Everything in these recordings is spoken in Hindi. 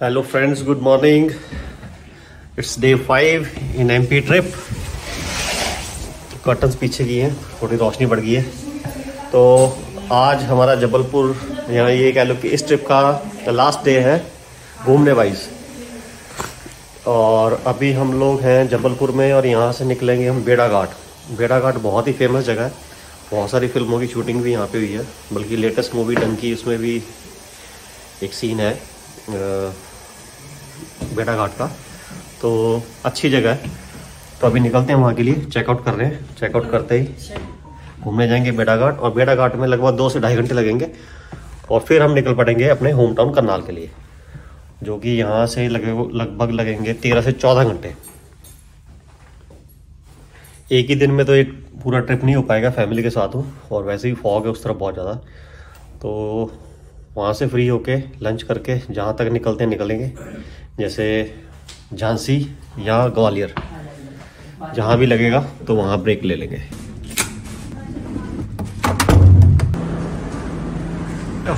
Hello friends good morning it's day five in MP trip curtains पीछे की हैं, थोड़ी रोशनी बढ़ गई है। तो आज हमारा जबलपुर, यहाँ ये कह लो कि इस ट्रिप का लास्ट डे है, घूमने वाइज और अभी हम लोग हैं जबलपुर में और यहाँ से निकलेंगे हम बेड़ा घाट बेड़ा घाट बहुत ही फ़ेमस जगह है। बहुत सारी फ़िल्मों की शूटिंग भी यहाँ पे हुई है, बल्कि लेटेस्ट मूवी डंकी उसमें भी एक सीन है। बेड़ा घाट का। तो अच्छी जगह है। तो अभी निकलते हैं वहाँ के लिए। चेकआउट कर रहे हैं। चेकआउट करते ही घूमने जाएँगे बेड़ा घाट और बेड़ा घाट में लगभग दो से ढाई घंटे लगेंगे। और फिर हम निकल पड़ेंगे अपने होम टाउन करनाल के लिए, जो कि यहाँ से लगे लगभग लगेंगे तेरह से चौदह घंटे। एक ही दिन में तो एक पूरा ट्रिप नहीं हो पाएगा फैमिली के साथ हूँ। और वैसे ही फॉग है उस तरफ़ बहुत ज़्यादा। तो वहाँ से फ्री होके लंच करके जहाँ तक निकलते हैं, निकलेंगे। जैसे झांसी या ग्वालियर। जहाँ भी लगेगा तो वहाँ ब्रेक ले लेंगे।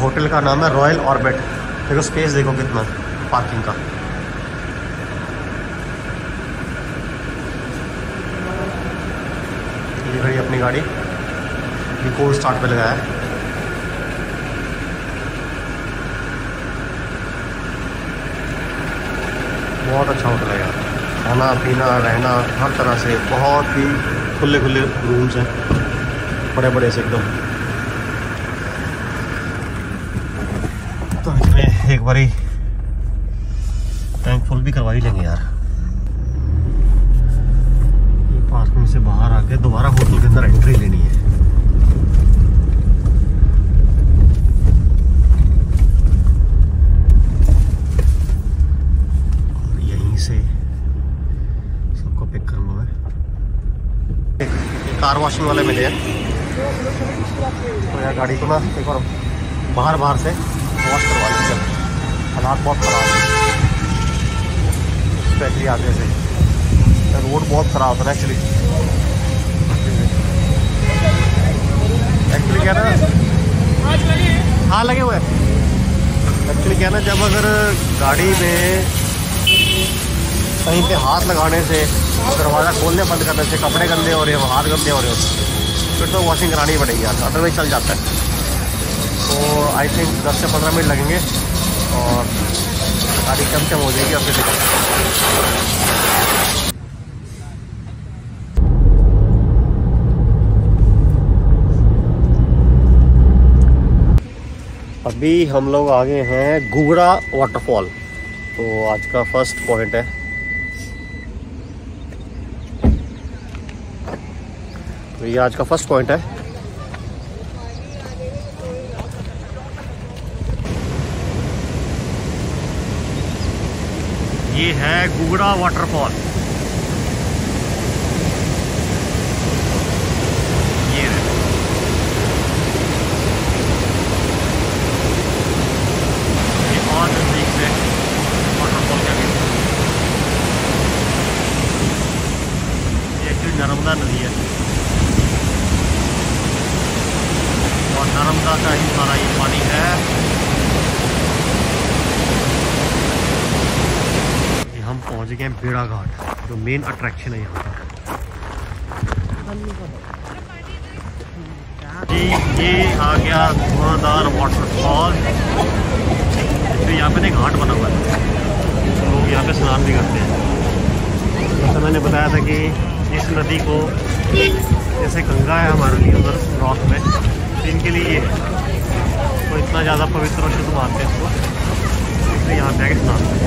होटल का नाम है रॉयल ऑर्बिट देखो स्पेस देखो कितना पार्किंग का। ये अपनी गाड़ी। कोल्ड स्टार्ट पे लगाया है। बहुत अच्छा होटल है यार। खाना, पीना, रहना, हर तरह से बहुत ही खुले खुले रूम्स हैं। बड़े बड़े से एकदम। तो इसमें एक बारी टैंक फुल भी करवा ही लेंगे यार। पार्किंग से बाहर आके दोबारा होटल के अंदर एंट्री लेनी है। कार वॉशिंग वाले मिले हैं। तो यार गाड़ी को ना एक बार बाहर बाहर से वॉश करवा लीजिए हालात बहुत ख़राब है स्पेशली आगे से। रोड बहुत ख़राब है एक्चुअली एक्चुअली क्या ना हाँ लगे हुए एक्चुअली क्या ना, जब अगर गाड़ी में कहीं पे हाथ लगाने से, दरवाज़ा खोलने बंद करने से, कपड़े गंदे हो रहे हो, हाथ गंदे हो रहे हो, फिर तो वॉशिंग करानी पड़ेगी यार अदरवाइज़ चल जाता है। तो आई थिंक 10 से 15 मिनट लगेंगे और गाड़ी कम कम हो जाएगी और फिर अभी हम लोग आगे हैं गुगड़ा वाटरफॉल तो आज का फ़र्स्ट पॉइंट है। तो ये आज का फ़र्स्ट पॉइंट है। ये है गुगड़ा वाटरफॉल ये है ये और नज़दीक से वाटरफॉल का ये एक्चुअली नर्मदा नदी है और नर्मदा का ही सारा ये पानी है ये हम पहुँच गए हैं बेड़ा घाट, जो मेन अट्रैक्शन है यहाँ का जी, ये आ गया धुआंधार वाटरफॉल तो यहाँ पे एक घाट बना हुआ है। लोग यहाँ पे स्नान भी करते हैं। जैसा तो मैंने बताया था कि इस नदी को, जैसे गंगा है हमारे लिए उधर रॉक में तो इनके लिए ये है। तो इतना ज़्यादा पवित्र और शुद्ध मानते हैं इसको। इसलिए यहाँ पे आके स्नान करते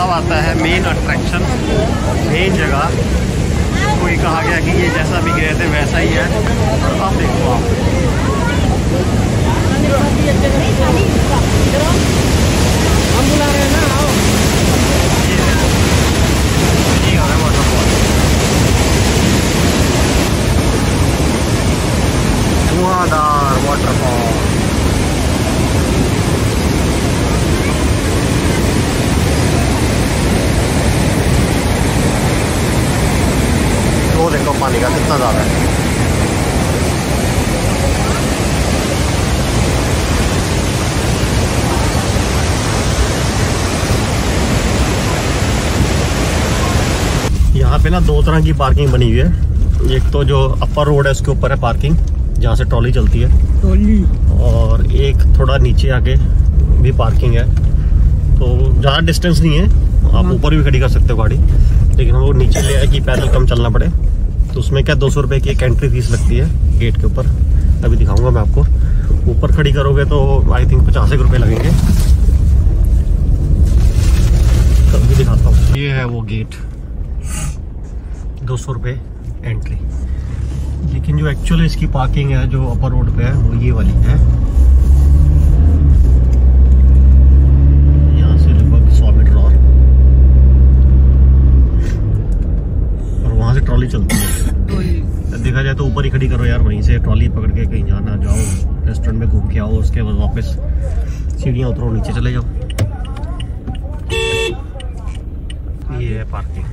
अब आता है मेन अट्रैक्शन मेन जगह। कोई कहा गया कि ये जैसा भी गए थे वैसा ही है। और अब देखो आप। हैं है वाटरफॉल देखो पानी का कितना ज़्यादा है यहाँ पे ना दो तरह की पार्किंग बनी हुई है। एक तो जो अपर रोड है उसके ऊपर है पार्किंग जहाँ से ट्रॉली चलती है। ट्रॉली और एक थोड़ा नीचे आके भी पार्किंग है। तो ज़्यादा डिस्टेंस नहीं है आप हाँ। ऊपर भी खड़ी कर सकते हो गाड़ी। लेकिन हम नीचे ले आए कि पैदल कम चलना पड़े। तो उसमें क्या दो सौ रुपये की एक एंट्री फ़ीस लगती है गेट के ऊपर? अभी दिखाऊँगा मैं आपको। ऊपर खड़ी करोगे तो आई थिंक पचास एक रुपये लगेंगे। तब भी दिखाता हूँ। ये है वो गेट दो सौ रुपये एंट्री लेकिन जो एक्चुअली इसकी पार्किंग है, जो अपर रोड पे है, वो ये वाली है। यहाँ से लगभग सौ मीटर और। वहाँ से ट्रॉली चलती है। देखा जाए तो ऊपर ही खड़ी करो यार, वहीं से ट्रॉली पकड़ के कहीं जाना, जाओ रेस्टोरेंट में घूम के आओ, उसके बाद वापस सीढ़ियाँ उतरो, नीचे चले जाओ। ये है पार्किंग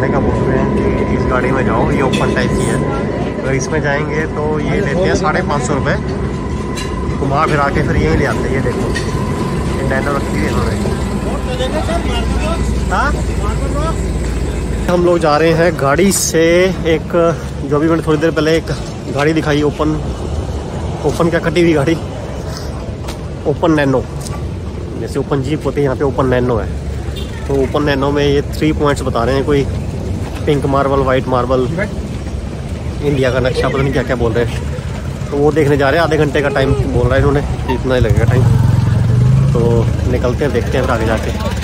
घुमाने का बोल रहे हैं कि इस गाड़ी में जाओ ये ओपन टाइप की है। अगर इसमें जाएँगे तो ये लेते हैं साढ़े पाँच सौ रुपये घुमा फिरा के फिर यही ले आते हैं ये देखो। ये नैनो रखी है इन्होंने। हाँ? हम लोग जा रहे हैं गाड़ी से एक जो भी मैंने थोड़ी देर पहले एक गाड़ी दिखाई ओपन। ओपन क्या कटी हुई गाड़ी? Open Nano. जैसे ओपन जीप होती है यहाँ पे ओपन नैनो है। तो ओपन नैनो में ये थ्री पॉइंट्स बता रहे हैं कोई pink marble white marble India का नक्शा पता नहीं क्या क्या बोल रहे हैं। तो वो देखने जा रहे हैं आधे घंटे का टाइम बोल रहा है इन्होंने कि इतना ही लगेगा टाइम तो निकलते हैं देखते हैं फिर आगे जाके।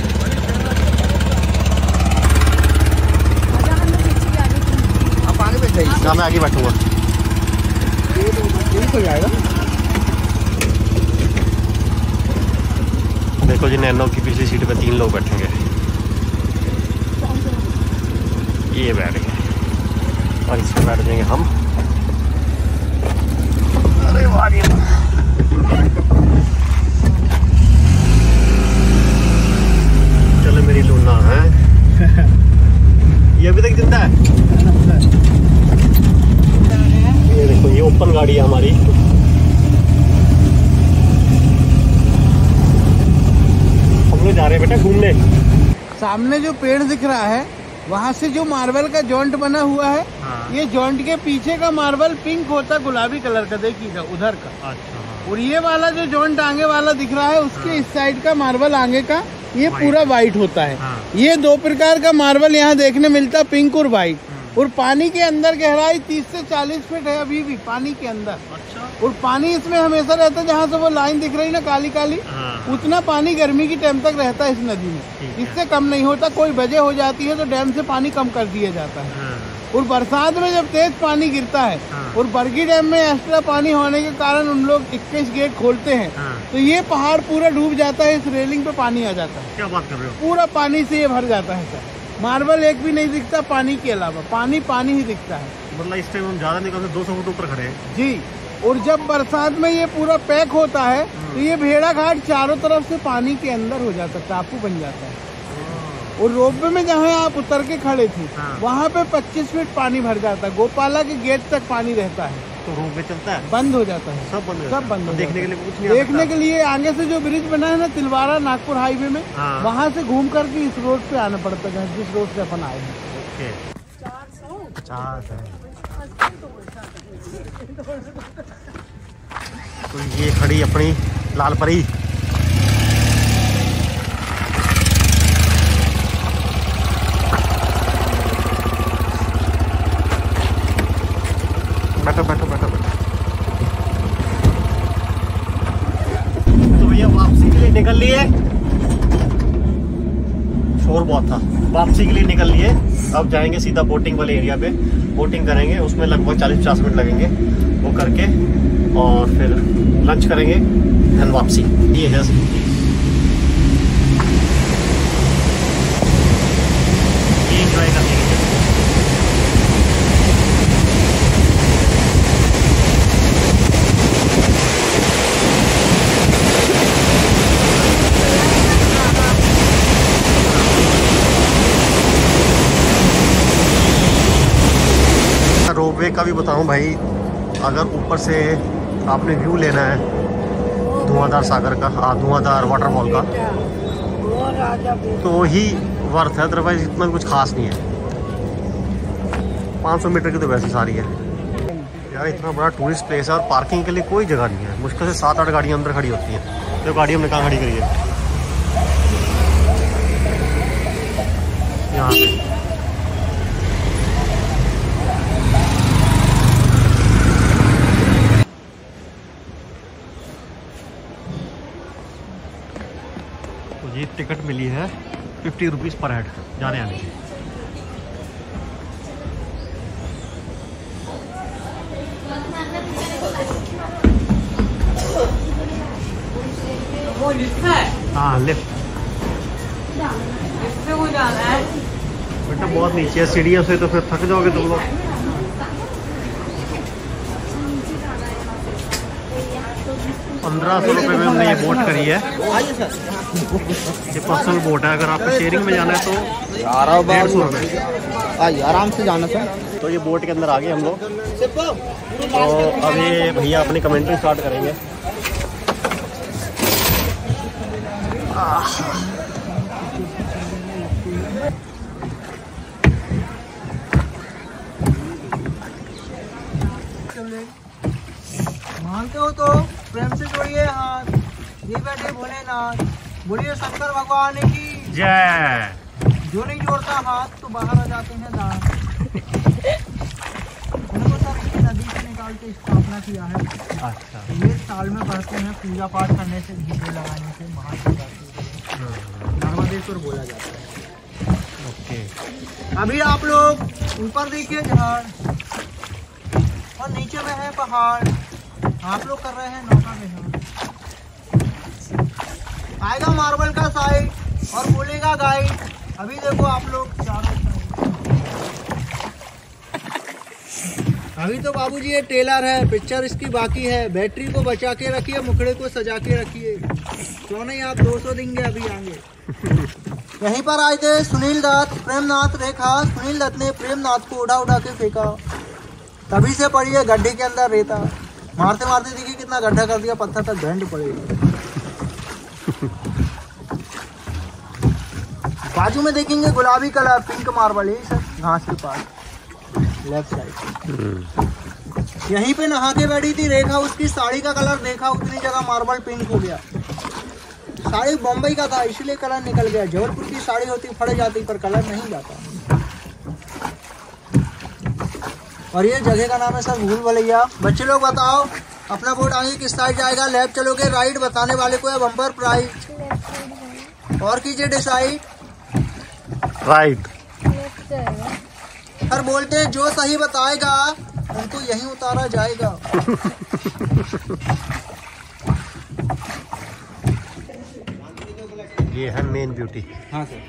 बैठ मैं आगे बैठूँगा। हो जाएगा। देखो जी नैनो की पिछली सीट पे तीन लोग बैठेंगे। ये बैठ गए। और इसमें बैठ जाएँगे हम। अरे वाह चलो मेरी लूना है। ये अभी तक ज़िंदा है? ये देखो ये ओपन गाड़ी है हमारी। हम लोग जा रहे हैं बेटा घूमने। सामने जो पेड़ दिख रहा है वहाँ से जो मार्बल का जॉइंट बना हुआ है हाँ। ये जॉइंट के पीछे का मार्बल पिंक होता गुलाबी कलर का देखिएगा उधर का अच्छा और ये वाला जो जॉइंट आगे वाला दिख रहा है उसके हाँ। इस साइड का मार्बल आगे का ये। पूरा व्हाइट होता है हाँ। ये दो प्रकार का मार्बल यहाँ देखने मिलता है पिंक और वाइट और पानी के अंदर गहराई 30 से 40 फीट है अभी भी पानी के अंदर। अच्छा। और पानी इसमें हमेशा रहता है जहाँ से वो लाइन दिख रही ना काली काली हाँ। उतना पानी गर्मी की टाइम तक रहता है इस नदी में। इससे कम नहीं होता कोई वजह हो जाती है तो डैम से पानी कम कर दिया जाता है। हाँ, और बरसात में जब तेज पानी गिरता है हाँ। और बरगी डैम में एक्स्ट्रा पानी होने के कारण उन लोग इक्कीस गेट खोलते हैं हाँ। तो ये पहाड़ पूरा डूब जाता है इस रेलिंग पे पानी आ जाता है। क्या बात कर रहे हो? पूरा पानी से ये भर जाता है सर। मार्बल एक भी नहीं दिखता पानी के अलावा। पानी पानी ही दिखता है। मतलब इस टाइम हम ज़्यादा नहीं से दो सौ फुट ऊपर खड़े हैं। जी। और जब बरसात में ये पूरा पैक होता है तो ये भेड़ा घाट चारों तरफ़ से पानी के अंदर हो जाता है टापू बन जाता है। और रोपवे में जहाँ आप उतर के खड़े थे हाँ। वहाँ पे 25 फीट पानी भर जाता है। गोपाला के गेट तक पानी रहता है। तो रोप में चलता है। बंद हो जाता है। सब बंद सब बंद देखने के लिए कुछ नहीं देखने के लिए आगे से जो ब्रिज बना है ना तिलवारा नागपुर हाईवे में हाँ। वहाँ से घूम करके इस रोड पे आना पड़ता है जिस रोड से अपन आए हैं। तो ये खड़ी अपनी लाल परी। बैठो बैठो बैठो बैठो। तो भैया, वापसी के लिए निकल लिए। शोर बहुत था। वापसी के लिए निकल लिए। अब जाएँगे सीधा बोटिंग वाले एरिया पे। बोटिंग करेंगे, उसमें लगभग चालीस पचास मिनट लगेंगे। वो करके और फिर लंच करेंगे धन वापसी। ये है ये इंजॉय करने के लिए रोपवे का भी बताऊँ भाई अगर ऊपर से आपने व्यू लेना है धुआंधार सागर का हाँ धुआंधार वाटरफॉल का तो ही वर्थ है अदरवाइज़ इतना कुछ खास नहीं है। 500 मीटर की तो वैसे सारी है। यार इतना बड़ा टूरिस्ट प्लेस है और पार्किंग के लिए कोई जगह नहीं है। मुश्किल से सात आठ गाड़ियाँ अंदर खड़ी होती हैं। तो गाड़ी हमने कहाँ खड़ी करी है? यहाँ पे। तो ये टिकट मिली है फिफ्टी रुपीज़ पर हेड जाने आने की। वो लिफ्ट है? हाँ लिफ्ट। लिफ्ट में वो जाना है। बेटा बहुत नीचे है सीढ़ियों से तो फिर थक जाओगे तुम लोग। पंद्रह सौ रुपये में हमने ये बोट करी है। ये पर्सनल बोट है। अगर आपको शेयरिंग में जाना है तो डेढ़ सौ रुपये आइए आराम से जाना सर। तो ये बोट के अंदर आ गए हम लोग। तो अब ये भैया अपनी कमेंट्री स्टार्ट करेंगे। मानते हो तो प्रेम से जोड़िए हाथ। ये बैठे भोलेनाथ बोलिए शंकर भगवान की। जय। जो नहीं जोड़ता हाथ तो बाहर आ जाते हैं दांत। उनको सर इसी नदी से निकाल के स्थापना किया है। अच्छा। ये साल में बढ़ते हैं पूजा पाठ करने से झीले लगाने से महाशिवरात्रि नर्मदेश्वर बोला जाता है। ओके। अभी आप लोग ऊपर देखिए झाड़। और नीचे में है पहाड़। आप लोग कर रहे हैं नौका विहार आएगा मार्बल का साइड और बोलेगा गाइड। अभी देखो आप लोग अभी तो बाबूजी ये टेलर है पिक्चर इसकी बाकी है। बैटरी को बचा के रखिए, मुखड़े को सजा के रखिए। क्यों नहीं आप 200 देंगे अभी आगे? यहीं पर आए थे सुनील दत्त, प्रेमनाथ रेखा। सुनील दत्त ने प्रेमनाथ को उड़ा उड़ा के फेंका। तभी से पड़ी है गड्ढे के अंदर रेता। मारते मारते देखिए कितना गड्ढा कर दिया, पत्थर तक बैंड पड़ेगा बाजू में देखेंगे गुलाबी कलर पिंक मार्बल यही सर घास के पास। लेफ़्ट साइड यहीं पे नहा के बैठी थी रेखा उसकी साड़ी का कलर देखा उतनी जगह मार्बल पिंक हो गया। साड़ी बम्बई का था इसलिए कलर निकल गया। जबलपुर की साड़ी होती फट जाती पर कलर नहीं जाता। और ये जगह का नाम है सर भूल भलैया। बच्चे लोग बताओ अपना बोर्ड आगे किस साइड जाएगा? लेफ़्ट चलोगे राइट बताने वाले को है बम्पर प्राइस और कीजिए डिसाइड राइट सर बोलते हैं जो सही बताएगा उनको यहीं उतारा जाएगा। ये है मेन ब्यूटी हाँ सर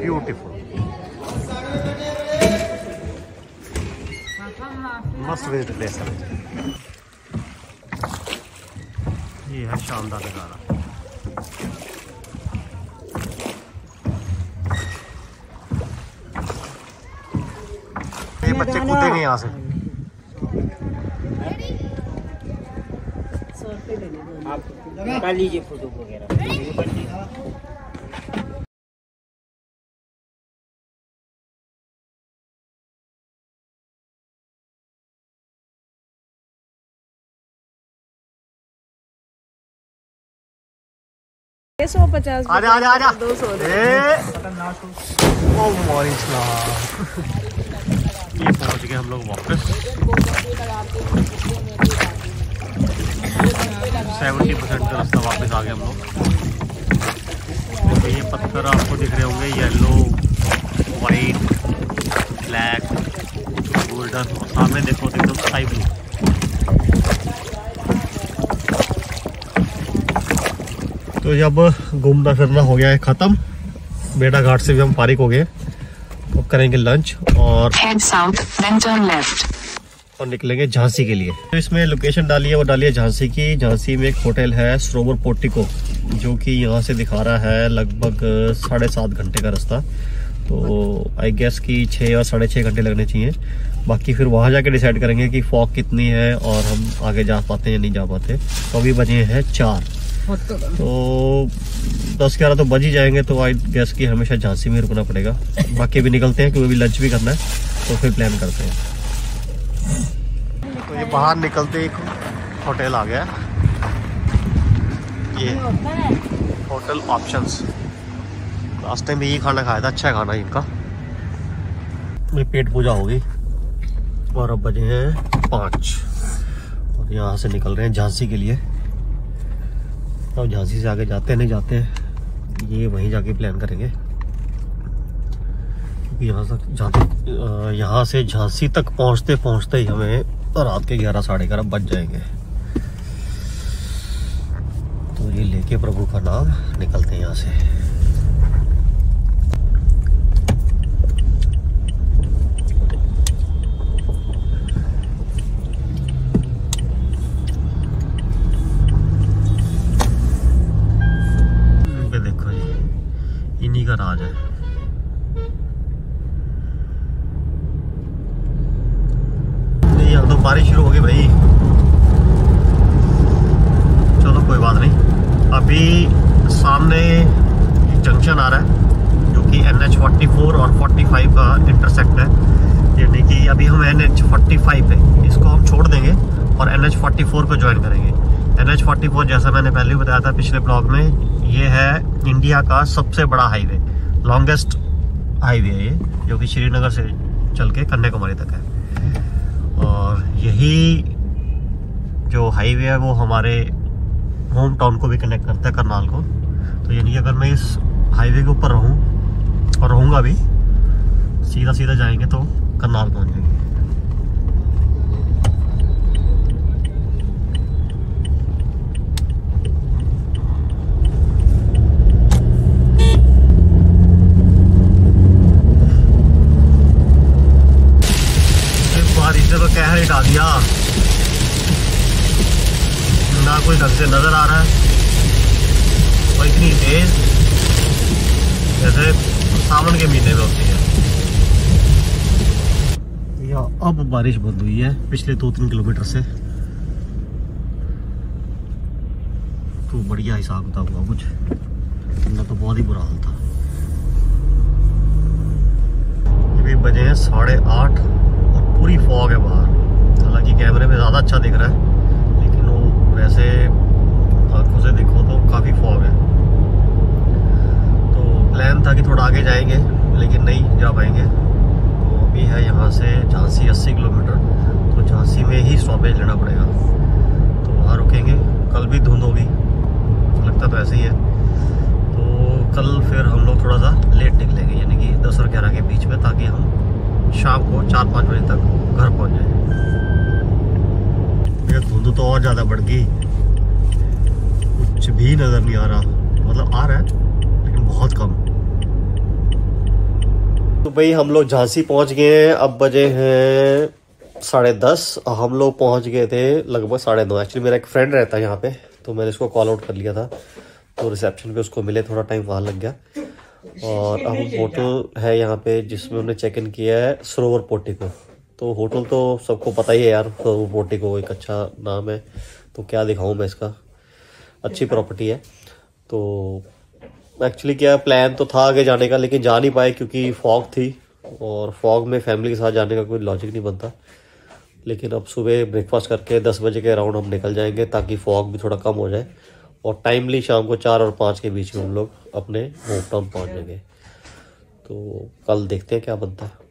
ब्यूटीफुल मस्त विज़िट प्लेस है। ये है शानदार नज़ारा। ये बच्चे कूदेंगे यहाँ से। कर लीजिए फ़ोटो वगैरह। सौ पचास आजा आजा आजा। दो सौ ए। खतरनाक हो ओ मॉर्निंग ये पहुँच गए हम लोग वापस। सेवेंटी परसेंट का रास्ता वापस आ गए हम लोग। ये पत्थर आपको दिख रहे होंगे येलो वाइट ब्लैक गोल्डन और सामने देखो एकदम स्काई ब्लू तो जब घूमना फिरना हो गया है ख़त्म। बेटा घाट से भी हम फारिग हो गए। अब करेंगे लंच और और निकलेंगे झांसी के लिए। तो इसमें लोकेशन डाली है वो डाली है झांसी की। झांसी में एक होटल है सरोवर पोर्टिको जो कि यहाँ से दिखा रहा है लगभग साढ़े सात घंटे का रास्ता। तो आई गेस कि छः या साढ़े छः घंटे लगने चाहिए। बाकी फिर वहाँ जाके डिसाइड करेंगे कि फॉक कितनी है और हम आगे जा पाते हैं या नहीं जा पाते। तो अभी बजे हैं चार। तो दस ग्यारह तो बज ही जाएँगे तो आई गैस की हमेशा झांसी में ही रुकना पड़ेगा। बाकी भी निकलते हैं क्योंकि लंच भी करना है तो फिर प्लान करते हैं। तो ये बाहर निकलते एक होटल आ गया। ये होटल ऑप्शंस लास्ट टाइम यही खाना खाया था अच्छा है खाना इनका। मेरी पेट पूजा होगी और अब बजे हैं पाँच। और यहाँ से निकल रहे हैं झांसी के लिए। अब झांसी से आगे जाते हैं, नहीं जाते हैं, ये वहीं जाके प्लान करेंगे। क्योंकि यहाँ तक जाते यहाँ से झांसी तक पहुँचते पहुँचते ही हमें रात के ग्यारह साढ़े ग्यारह बज जाएँगे। तो ये लेके प्रभु का नाम निकलते हैं यहाँ से पे देखो जी इन्हीं का राज है। तो बारिश शुरू हो गई भाई। चलो, कोई बात नहीं। अभी सामने जंक्शन आ रहा है, जो कि एन एच फोर्टी फोर और फोर्टी फाइव का इंटरसेक्ट है। यानी कि अभी हम एन एच फोर्टी फाइव पे, इसको हम छोड़ देंगे और एन एच फोर्टी फोर को ज्वाइन करेंगे। एन एच फोर्टी फोर जैसा मैंने पहले बताया था पिछले ब्लॉग में, ये है इंडिया का सबसे बड़ा हाईवे लॉन्गेस्ट हाईवे है ये, जो कि श्रीनगर से चल के कन्याकुमारी तक है। और यही जो हाईवे है, वो हमारे होम टाउन को भी कनेक्ट करता है, करनाल को। तो यानी कि अगर मैं इस हाईवे के ऊपर रहूँ, और रहूँगा भी सीधा सीधा जाएँगे तो करनाल पहुँच जाएँगे इस बारिश ने तो ही दिया ना कोई ढंग से नज़र आ रहा है। और इतनी तेज, जैसे सावन के महीने में होती है। या अब बारिश बंद हुई है, पिछले दो तीन किलोमीटर से। तो बढ़िया हिसाब किताब हुआ कुछ। ना तो बहुत ही बुरा हाल था। अभी बजे हैं साढ़े आठ और पूरी फॉग है बाहर। हालाँकि कैमरे में ज़्यादा अच्छा दिख रहा है, लेकिन वो वैसे आँखों से देखो तो काफ़ी फॉग है। तो प्लान था कि थोड़ा आगे जाएँगे, लेकिन नहीं जा पाएँगे। तो अभी है यहाँ से झांसी 80 किलोमीटर तो झांसी में ही स्टॉपेज लेना पड़ेगा। तो वहाँ रुकेंगे, कल भी धुंध होगी, लगता तो ऐसे ही है। तो कल फिर हम लोग थोड़ा सा लेट निकलेंगे, यानी कि दस और ग्यारह के बीच में, ताकि हम शाम को चार पाँच बजे तक घर पहुँच जाए। ये धुंध तो और ज़्यादा बढ़ गई। कुछ भी नज़र नहीं आ रहा। मतलब आ रहा है, लेकिन बहुत कम। तो भाई, हम लोग झांसी पहुँच गए हैं। अब बजे हैं साढ़े दस। हम लोग पहुँच गए थे लगभग साढ़े नौ। एक्चुअली मेरा एक फ्रेंड रहता है यहाँ पे तो मैंने इसको कॉल आउट कर लिया था। तो रिसेप्शन पे उसको मिले, थोड़ा टाइम वहाँ लग गया। और अब होटल है यहाँ पे, जिसमें उन्होंने चेक इन किया है, सरोवर पोर्टिको तो होटल तो सबको पता ही है यार सरोवर पोर्टिको एक अच्छा नाम है। तो क्या दिखाऊँ मैं इसका? अच्छी प्रॉपर्टी है। तो एक्चुअली क्या प्लान तो था आगे जाने का लेकिन जा नहीं पाए क्योंकि फॉग थी और फॉग में फैमिली के साथ जाने का कोई लॉजिक नहीं बनता। लेकिन अब सुबह ब्रेकफास्ट करके दस बजे के अराउंड हम निकल जाएँगे ताकि फॉग भी थोड़ा कम हो जाए और टाइमली शाम को चार और पाँच के बीच में हम लोग अपने होम टाउन पहुँच जाएँगे। तो कल देखते हैं क्या बनता। है